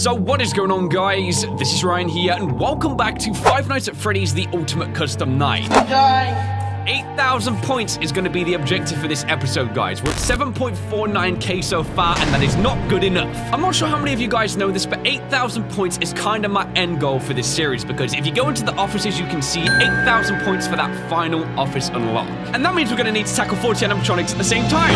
So what is going on guys? This is Ryan here and welcome back to Five Nights at Freddy's The Ultimate Custom Night. 8,000 points is going to be the objective for this episode, guys. We're at 7.49k so far, and that is not good enough. I'm not sure how many of you guys know this, but 8,000 points is kind of my end goal for this series, because if you go into the offices, you can see 8,000 points for that final office unlock. And that means we're going to need to tackle 40 animatronics at the same time.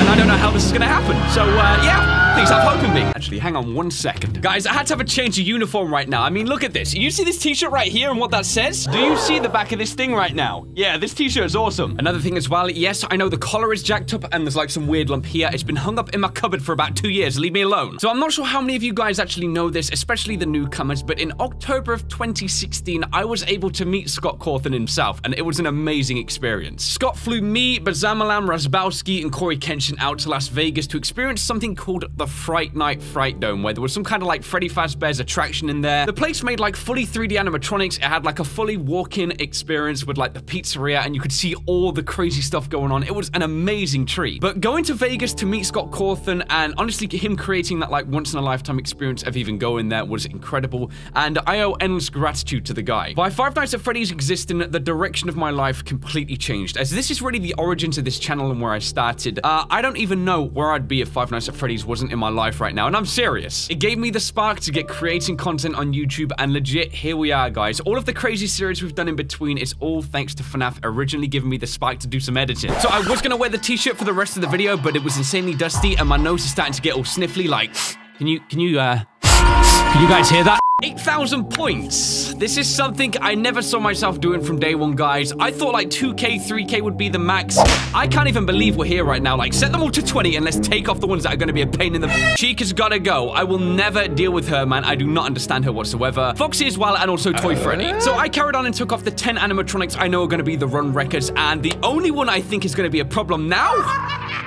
And I don't know how this is going to happen. So, uh, yeah, please have hope in me. Actually, hang on one second. Guys, I had to have a change of uniform right now. I mean, look at this. You see this t-shirt right here and what that says? Do you see the back of this thing right now? Yeah, this t-shirt is awesome. Another thing as well, yes, I know the collar is jacked up and there's like some weird lump here. It's been hung up in my cupboard for about two years. Leave me alone. So I'm not sure how many of you guys actually know this, especially the newcomers, but in October of 2016, I was able to meet Scott Cawthon himself, and it was an amazing experience. Scott flew me, Bazamalam, Razzbowski, and Corey Kenshin out to Las Vegas to experience something called the Fright Night Fright Dome, where there was some kind of like Freddy Fazbear's attraction in there. The place made like fully 3D animatronics. It had like a fully walk-in experience with like the pizzeria, and you could see all the crazy stuff going on. It was an amazing treat. But going to Vegas to meet Scott Cawthon and honestly him creating that like once in a lifetime experience of even going there was incredible. And I owe endless gratitude to the guy. By Five Nights at Freddy's existing, the direction of my life completely changed. As this is really the origins of this channel and where I started. Uh, I don't even know where I'd be if Five Nights at Freddy's wasn't in my life right now. And I'm serious. It gave me the spark to get creating content on YouTube and legit, here we are, guys. All of the crazy series we've done in between is all thanks to FNAF originally giving me the spike to do some editing. So I was gonna wear the t-shirt for the rest of the video, but it was insanely dusty and my nose is starting to get all sniffly like, can you, can you, uh, can you guys hear that? 8,000 points. This is something I never saw myself doing from day one, guys. I thought like 2k, 3k would be the max. I can't even believe we're here right now. Like, set them all to 20 and let's take off the ones that are going to be a pain in the... Chica's gotta go. I will never deal with her, man. I do not understand her whatsoever. Foxy as well, and also Toy Freddy. So I carried on and took off the 10 animatronics I know are going to be the run wreckers, and the only one I think is going to be a problem now...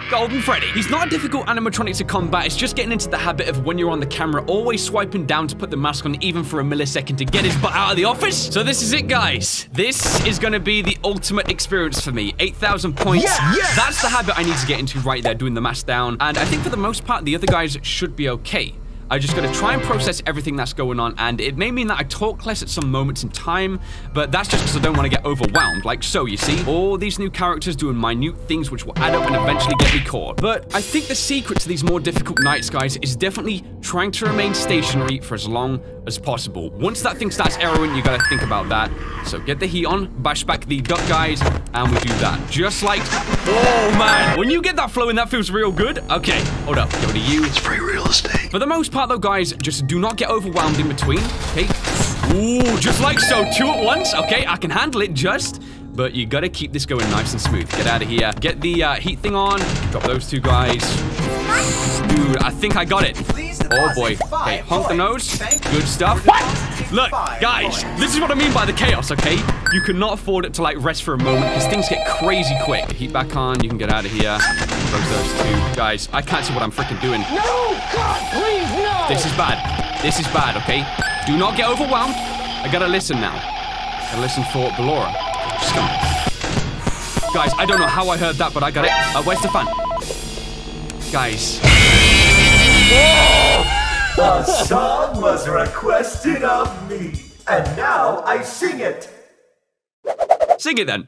Golden Freddy. He's not a difficult animatronic to combat, it's just getting into the habit of when you're on the camera, always swiping down to put the mask on even for a millisecond to get his butt out of the office. So this is it, guys. This is gonna be the ultimate experience for me. 8,000 points. Yeah, yeah. That's the habit I need to get into right there, doing the mass down. And I think for the most part, the other guys should be okay. I just gotta try and process everything that's going on, and it may mean that I talk less at some moments in time, but that's just because I don't want to get overwhelmed, like so, you see? All these new characters doing minute things which will add up and eventually get me caught. But I think the secret to these more difficult nights, guys, is definitely trying to remain stationary for as long as possible. Once that thing starts arrowing, you gotta think about that. So get the heat on, bash back the duck guys, and we do that. Just like, oh man, when you get that flowing, that feels real good. Okay, hold up, go to you. It's free real estate. For the most part, though, guys, just do not get overwhelmed in between, okay? Ooh, just like so, two at once. Okay, I can handle it just, but you gotta keep this going nice and smooth. Get out of here. Get the uh, heat thing on. Drop those two guys. Dude, I think I got it. Oh boy. Okay, honk the nose. Good stuff. Look, guys, this is what I mean by the chaos, okay? You cannot afford it to like rest for a moment because things get crazy quick. Heat back on, you can get out of here. Close those two. Guys, I can't see what I'm freaking doing. No, God, please, no. This is bad. This is bad, okay? Do not get overwhelmed. I gotta listen now. Gotta listen for Ballora. Just come. Guys, I don't know how I heard that, but I got it. Uh, where's the fan? Guys. A song was requested of me, and now I sing it. Sing it then.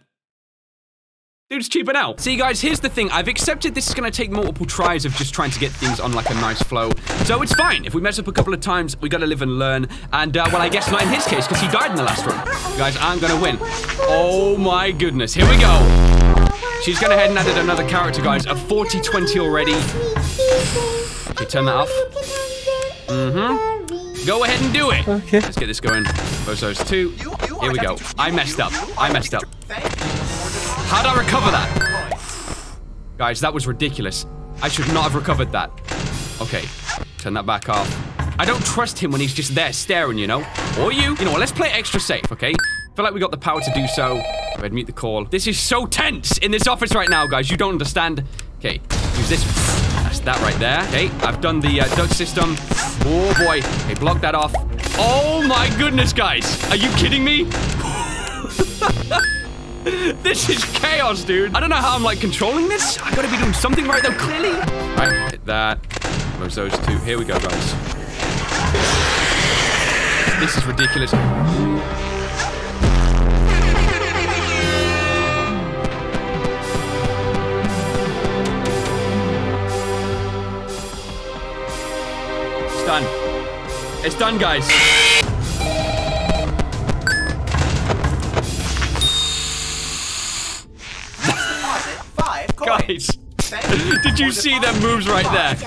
Dude's cheaping out. See, guys, here's the thing. I've accepted this is going to take multiple tries of just trying to get things on like a nice flow. So it's fine. If we mess up a couple of times, we got to live and learn. And, uh, well, I guess not in his case because he died in the last run. Guys, I'm going to win. Oh, my goodness. Here we go. She's going ahead and added another character, guys. A 40-20 already. Okay, turn that off. Mm-hmm. Go ahead and do it. Okay. Let's get this going. Those those two. Here we go. I messed up. I messed up. How'd I recover that? Guys, that was ridiculous. I should not have recovered that. Okay, turn that back off. I don't trust him when he's just there staring, you know? Or you. You know what, let's play extra safe, okay? feel like we got the power to do so. Go ahead mute the call. This is so tense in this office right now, guys. You don't understand. Okay, use this. That right there. Okay, I've done the uh, duct system. Oh, boy. Okay, block that off. Oh, my goodness, guys. Are you kidding me? This is chaos, dude. I don't know how I'm, like, controlling this. I gotta be doing something right, though, clearly. Right, hit that. Close those two. Here we go, guys. this is ridiculous. It's done, guys. Guys. Did you see depositing moves right there?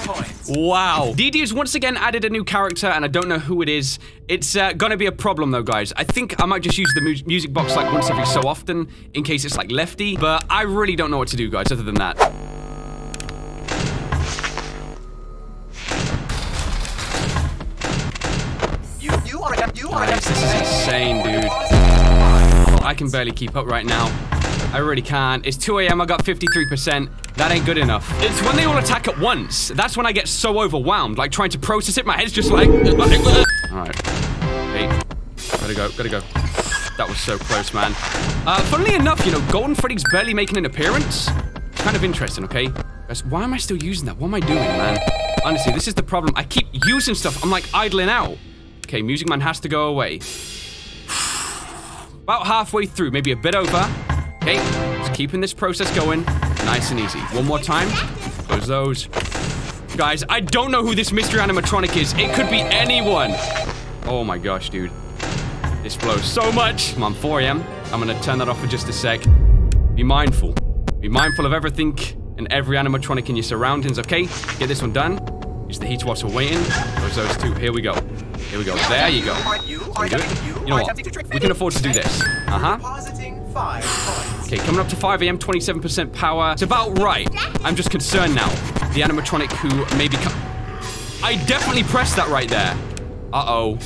Wow. Dee Dee has once again added a new character, and I don't know who it is. It's uh, gonna be a problem, though, guys. I think I might just use the mu music box like once every so often, in case it's like lefty, but I really don't know what to do, guys, other than that. Are a, you are Guys, this is insane, dude. I can barely keep up right now. I really can't. It's 2 a.m. I got 53%. That ain't good enough. It's when they all attack at once. That's when I get so overwhelmed. Like trying to process it, my head's just like. Alright. Hey. Gotta go, gotta go. That was so close, man. Uh, funnily enough, you know, Golden Freddy's barely making an appearance. It's kind of interesting, okay? Guys, why am I still using that? What am I doing, man? Honestly, this is the problem. I keep using stuff. I'm like idling out. Okay, Music Man has to go away. About halfway through, maybe a bit over. Okay, just keeping this process going. Nice and easy. One more time. Close those. Guys, I don't know who this mystery animatronic is. It could be anyone. Oh my gosh, dude. This blows so much. Come on, 4 a.m. I'm gonna turn that off for just a sec. Be mindful. Be mindful of everything and every animatronic in your surroundings, okay? Get this one done. Use the heat we're waiting. Close those two. Here we go. Here we go. There you go. You? Can we do it? you? Know what? We can afford to do this. Uh-huh. Okay, coming up to 5 a.m., 27% power. It's about right. I'm just concerned now. The animatronic who maybe I definitely pressed that right there. Uh-oh.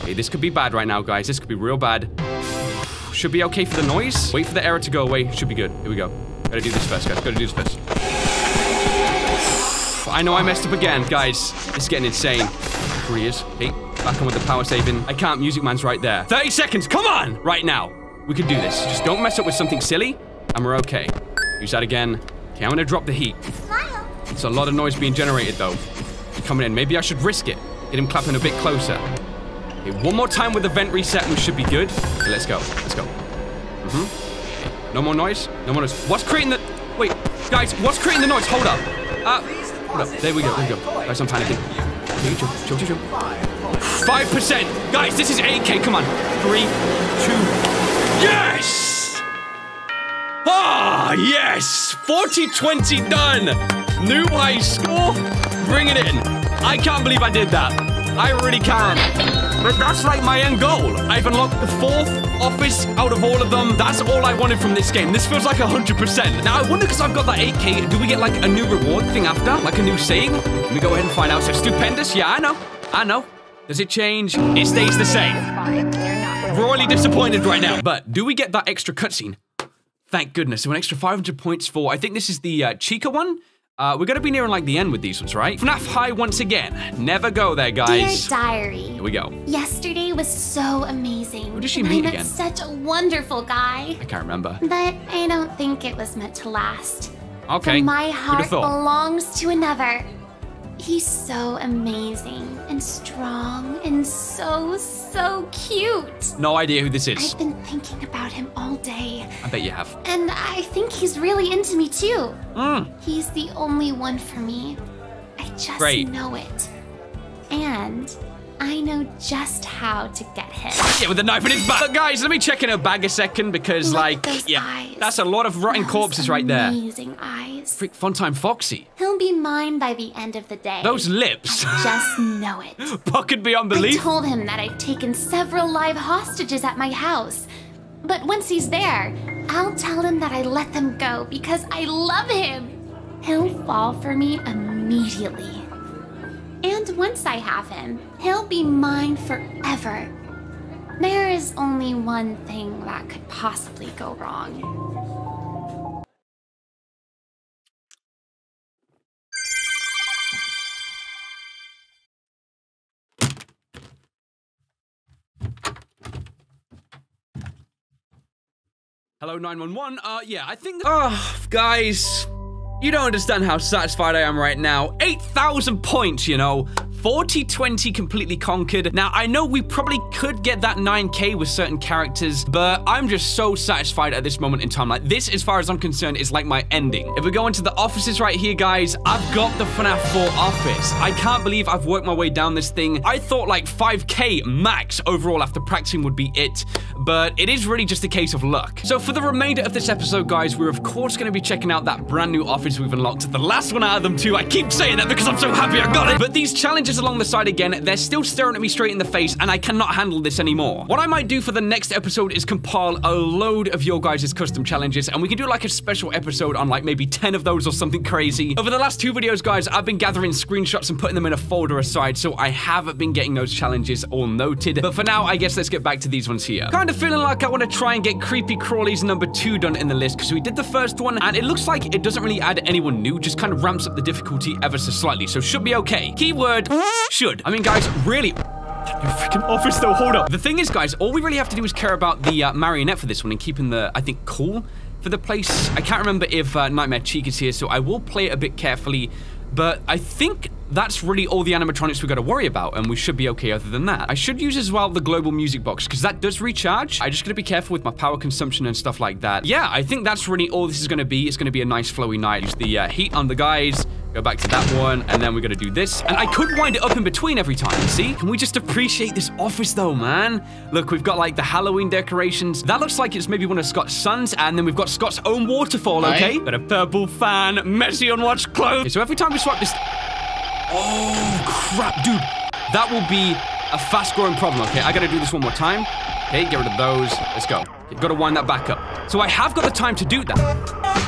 Okay, this could be bad right now, guys. This could be real bad. Should be okay for the noise. Wait for the error to go away. Should be good. Here we go. Gotta do this first, guys. Gotta do this first. I know I messed up again, guys. It's getting insane. Here he is. Hey, back on with the power saving. I can't. Music Man's right there. 30 seconds. Come on! Right now. We can do this. Just don't mess up with something silly, and we're okay. Use that again. Okay, I'm gonna drop the heat. Smile. It's a lot of noise being generated, though. He's coming in. Maybe I should risk it. Get him clapping a bit closer. Okay, one more time with the vent reset, we should be good. Okay, let's go. Let's go. Mm-hmm. No more noise. No more noise. What's creating the... Wait, guys, what's creating the noise? Hold up. Uh, hold up. There we go. There we go. Guys, I'm panicking. Five percent, guys. This is 8k. Come on. Three, two. Yes. Ah, yes. 40-20 done. New high score. Bring it in. I can't believe I did that. I really can't. But that's like my end goal. I've unlocked the fourth office out of all of them. That's all I wanted from this game. This feels like 100%. Now, I wonder because I've got that 8k, do we get like a new reward thing after? Like a new saying? Let me go ahead and find out. So, stupendous. Yeah, I know. I know. Does it change? It stays the same. Royally disappointed right now. But do we get that extra cutscene? Thank goodness. So an extra 500 points for, I think this is the uh, Chica one. Uh, we're gonna be nearing like the end with these ones, right? FNAF High once again. Never go there, guys. Dear diary, Here we go. yesterday was so amazing. Who does she and meet I met again? such a wonderful guy. I can't remember. But I don't think it was meant to last. Okay. For my heart belongs to another. He's so amazing and strong and so, so cute. No idea who this is. I've been thinking about him all day. I bet you have. And I think he's really into me too. Mm. He's the only one for me. I just Great. know it. And I know just how to get him. Yeah, with a knife in his back. But guys, let me check in her bag a second because, Look like, yeah, eyes. that's a lot of rotting Those corpses right there. Amazing eyes. Freak Funtime Foxy. He'll be mine by the end of the day. Those lips. I Just know it. Bucket beyond belief. I told him that I've taken several live hostages at my house. But once he's there, I'll tell him that I let them go because I love him. He'll fall for me immediately. And once I have him, he'll be mine forever. There is only one thing that could possibly go wrong. Hello, 911. Uh, yeah, I think. Oh, guys. You don't understand how satisfied I am right now. 8,000 points, you know. 40-20 completely conquered. Now, I know we probably could get that 9k with certain characters, but I'm just so satisfied at this moment in time. Like, this, as far as I'm concerned, is like my ending. If we go into the offices right here, guys, I've got the FNAF 4 office. I can't believe I've worked my way down this thing. I thought like 5k max overall after practicing would be it, but it is really just a case of luck. So for the remainder of this episode, guys, we're of course going to be checking out that brand new office we've unlocked. The last one out of them too. I keep saying that because I'm so happy I got it. But these challenges along the side again, they're still staring at me straight in the face and I cannot handle this anymore. What I might do for the next episode is compile a load of your guys' custom challenges and we can do like a special episode on like maybe 10 of those or something crazy. Over the last two videos, guys, I've been gathering screenshots and putting them in a folder aside, so I haven't been getting those challenges all noted. But for now, I guess let's get back to these ones here. Kind of feeling like I want to try and get Creepy Crawly's number two done in the list because we did the first one and it looks like it doesn't really add anyone new, just kind of ramps up the difficulty ever so slightly, so should be okay. Keyword, should. I mean, guys, really... Your freaking office though, hold up. The thing is, guys, all we really have to do is care about the uh, marionette for this one and keeping the, I think, cool for the place. I can't remember if uh, Nightmare Chica is here, so I will play it a bit carefully. But I think that's really all the animatronics we got to worry about, and we should be okay other than that. I should use as well the global music box, because that does recharge. I just got to be careful with my power consumption and stuff like that. Yeah, I think that's really all this is going to be. It's going to be a nice flowy night. Use the uh, heat on the guys, Go back to that one, and then we're gonna do this. And I could wind it up in between every time, see? Can we just appreciate this office though, man? Look, we've got like the Halloween decorations. That looks like it's maybe one of Scott's sons, and then we've got Scott's own waterfall, okay? Got a purple fan, messy unwatched clothes. Okay, so every time we swap this... Oh, crap, dude. That will be a fast-growing problem, okay? I gotta do this one more time. Okay, get rid of those. Let's go. Okay, gotta wind that back up. So I have got the time to do that.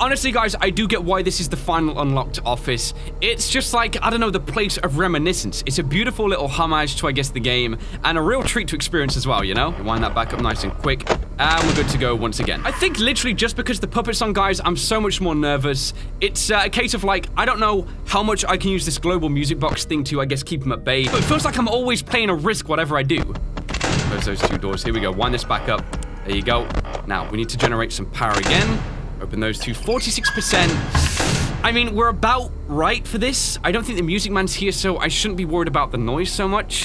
Honestly, guys, I do get why this is the final unlocked office. It's just like, I don't know, the place of reminiscence. It's a beautiful little homage to, I guess, the game, and a real treat to experience as well, you know? Wind that back up nice and quick, and we're good to go once again. I think literally just because the puppet's on, guys, I'm so much more nervous. It's uh, a case of like, I don't know how much I can use this global music box thing to, I guess, keep them at bay, but it feels like I'm always playing a risk whatever I do. Close those two doors. Here we go. Wind this back up. There you go. Now, we need to generate some power again. Open those two. 46%. I mean, we're about right for this. I don't think the Music Man's here, so I shouldn't be worried about the noise so much.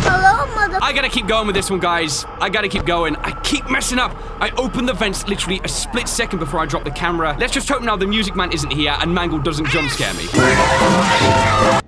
Hello, mother. I gotta keep going with this one, guys. I gotta keep going. I keep messing up. I open the vents literally a split second before I drop the camera. Let's just hope now the Music Man isn't here and Mangle doesn't jump scare me.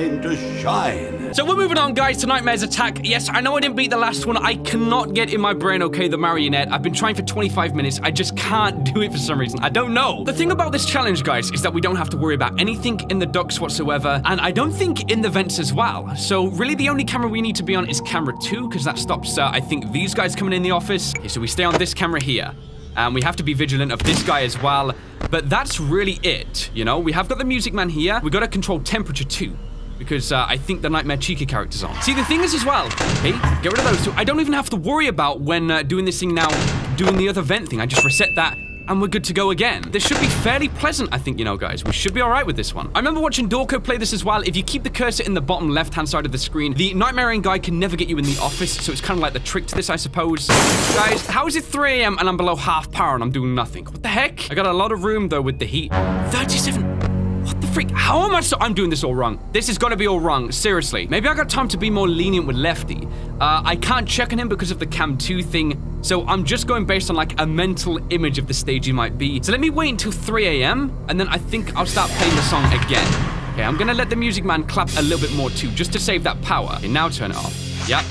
Time to shine. So we're moving on, guys, to Nightmare's Attack. Yes, I know I didn't beat the last one. I cannot get in my brain, okay, the marionette. I've been trying for 25 minutes. I just can't do it for some reason. I don't know. The thing about this challenge, guys, is that we don't have to worry about anything in the ducts whatsoever, and I don't think in the vents as well. So really the only camera we need to be on is camera two, because that stops, uh, I think, these guys coming in the office. Okay, so we stay on this camera here. And we have to be vigilant of this guy as well. But that's really it, you know? We have got the Music Man here. We've got to control temperature too. Because uh, I think the Nightmare Chica character's on. See, the thing is as well, hey, get rid of those two. I don't even have to worry about when uh, doing this thing now, doing the other vent thing. I just reset that and we're good to go again. This should be fairly pleasant, I think, you know, guys. We should be all right with this one. I remember watching Dawko play this as well. If you keep the cursor in the bottom left-hand side of the screen, the nightmaring guy can never get you in the office, so it's kind of like the trick to this, I suppose. Guys, how is it 3 a.m. and I'm below half power and I'm doing nothing? What the heck? I got a lot of room, though, with the heat. 37 what the freak? How am I so- I'm doing this all wrong. This is gonna be all wrong, seriously. Maybe I got time to be more lenient with Lefty. Uh, I can't check on him because of the Cam 2 thing, so I'm just going based on like a mental image of the stage he might be. So let me wait until 3 a.m., and then I think I'll start playing the song again. Okay, I'm gonna let the Music Man clap a little bit more too, just to save that power. Okay, now turn it off. Yep,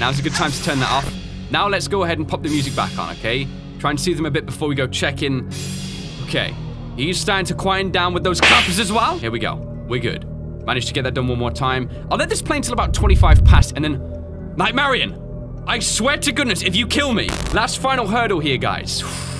now's a good time to turn that off. Now let's go ahead and pop the music back on, okay? Try and soothe them a bit before we go check in. Okay, He's starting to quieten down with those clappers as well. Here we go. We're good. Managed to get that done one more time. I'll let this play until about 25 past and then... Nightmarionne! I swear to goodness, if you kill me... Last final hurdle here, guys.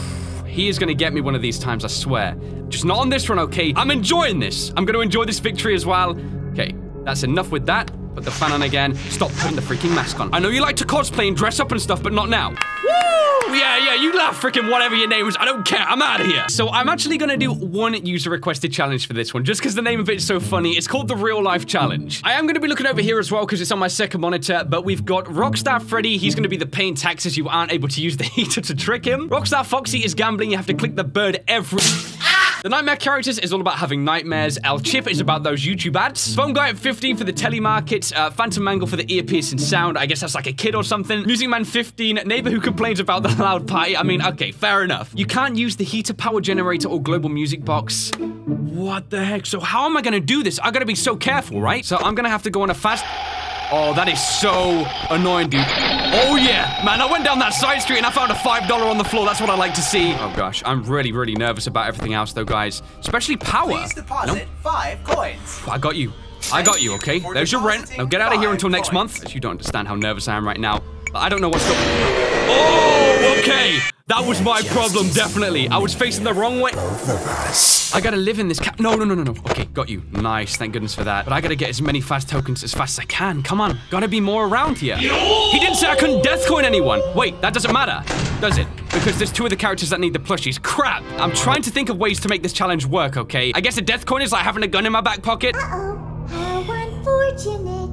He is gonna get me one of these times, I swear. Just not on this one, okay? I'm enjoying this. I'm gonna enjoy this victory as well. Okay, that's enough with that. Put the fan on again. Stop putting the freaking mask on. I know you like to cosplay and dress up and stuff, but not now. Woo! Yeah, yeah, you laugh freaking whatever your name is. I don't care. I'm out of here. So I'm actually gonna do one user requested challenge for this one, just because the name of it's so funny. It's called the Real Life Challenge. I am gonna be looking over here as well because it's on my second monitor, but we've got Rockstar Freddy. He's gonna be the paying taxes. You aren't able to use the heater to trick him. Rockstar Foxy is gambling. You have to click the bird every... The Nightmare Characters is all about having nightmares. El Chip is about those YouTube ads. Phone Guy at 15 for the telemarket. Uh, Phantom Mangle for the ear piercing sound. I guess that's like a kid or something. Music Man 15. Neighbor who complains about the loud party. I mean, okay, fair enough. You can't use the heater power generator or global music box. What the heck? So how am I gonna do this? I gotta be so careful, right? So I'm gonna have to go on a fast... Oh, that is so annoying, dude. Oh, yeah. Man, I went down that side street and I found a $5 on the floor. That's what I like to see. Oh, gosh. I'm really, really nervous about everything else, though, guys. Especially power. Please deposit five coins. I got you. I got you, okay? There's your rent. Now get out of here until next month. As you don't understand how nervous I am right now. I don't know what's going Oh, okay. That was my problem, definitely. I was facing the wrong way. I gotta live in this cap. No, no, no, no, no. Okay, got you. Nice, thank goodness for that. But I gotta get as many Faz tokens as fast as I can. Come on, gotta be more around here. He didn't say I couldn't death coin anyone. Wait, that doesn't matter, does it? Because there's two of the characters that need the plushies. Crap. I'm trying to think of ways to make this challenge work, okay? I guess a death coin is like having a gun in my back pocket. Uh-oh, uh, how unfortunate.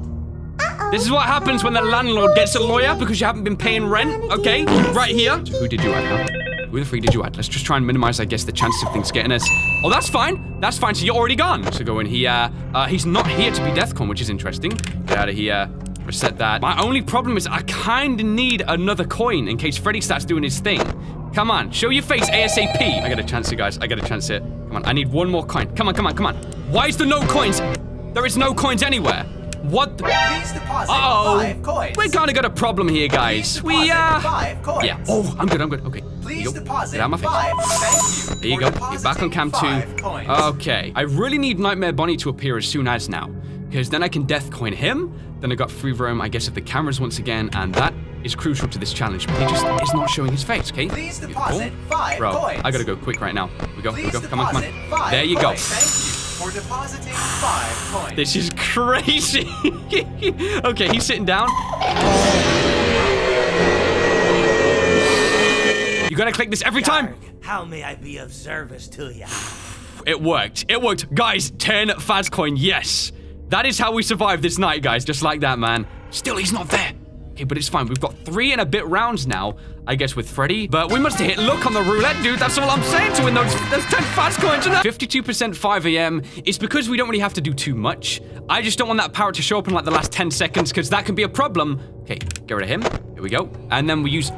This is what happens when the landlord gets a lawyer because you haven't been paying rent, okay? Right here. So who did you add, huh? Who the freak did you add? Let's just try and minimize, I guess, the chances of things getting us. Oh, that's fine. That's fine. So you're already gone. So go in here. Uh, he's not here to be Deathcon, which is interesting. Get out of here. Reset that. My only problem is I kind of need another coin in case Freddy starts doing his thing. Come on, show your face ASAP. I got a chance here, guys. I got a chance here. Come on, I need one more coin. Come on, come on, come on. Why is there no coins? There is no coins anywhere. What the? Please deposit Uh oh. five coins. We kind of got a problem here, guys. We, uh. five coins. Yeah. Oh, I'm good, I'm good. Okay. Please Yo, deposit Get out my face. five. Thank you. There you go. You're back on cam two. coins. Okay. I really need Nightmare Bonnie to appear as soon as now. Because then I can death coin him. Then I got free roam, I guess, of the cameras once again. And that is crucial to this challenge. But he just is not showing his face, okay? Please deposit go. five Bro, coins. I gotta go quick right now. We go, we go. Come on, come on. There you go. coins. You for depositing five coins. This is crazy. okay, he's sitting down. You gotta click this every time. How may I be of service to you? It worked. It worked. Guys, 10 Fazcoin, yes. That is how we survived this night, guys. Just like that, man. Still, he's not there. Okay, but it's fine. We've got three and a bit rounds now, I guess, with Freddy. But we must hit luck on the roulette, dude. That's all I'm saying to win those, those 10 Fazcoins. 52% 5 a.m. It's because we don't really have to do too much. I just don't want that parrot to show up in like the last 10 seconds because that can be a problem. Okay, get rid of him. Here we go. And then we use...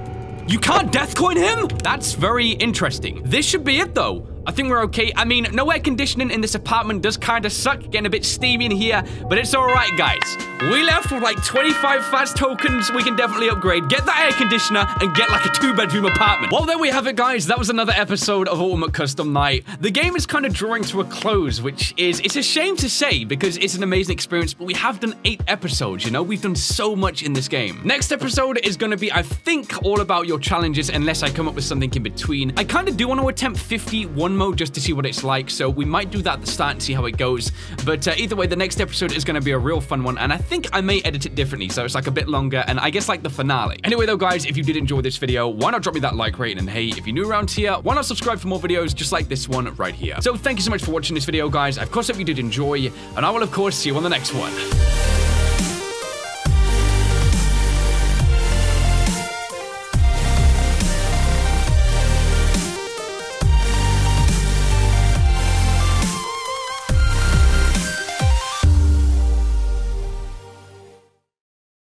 You can't death coin him? That's very interesting. This should be it, though. I think we're okay. I mean, no air conditioning in this apartment does kind of suck, getting a bit steamy in here, but it's all right, guys. We left with like 25 Faz tokens. We can definitely upgrade. Get that air conditioner and get like a two-bedroom apartment. Well, there we have it, guys. That was another episode of Ultimate Custom Night. The game is kind of drawing to a close, which is, it's a shame to say because it's an amazing experience, but we have done eight episodes, you know? We've done so much in this game. Next episode is going to be, I think, all about your challenges, unless I come up with something in between. I kind of do want to attempt 51 mode just to see what it's like, so we might do that at the start and see how it goes. But uh, either way, the next episode is going to be a real fun one, and I think I may edit it differently, so it's like a bit longer, and I guess like the finale. Anyway, though, guys, if you did enjoy this video, why not drop me that like rating? And hey, if you're new around here, why not subscribe for more videos just like this one right here? So thank you so much for watching this video, guys. I of course hope you did enjoy, and I will, of course, see you on the next one.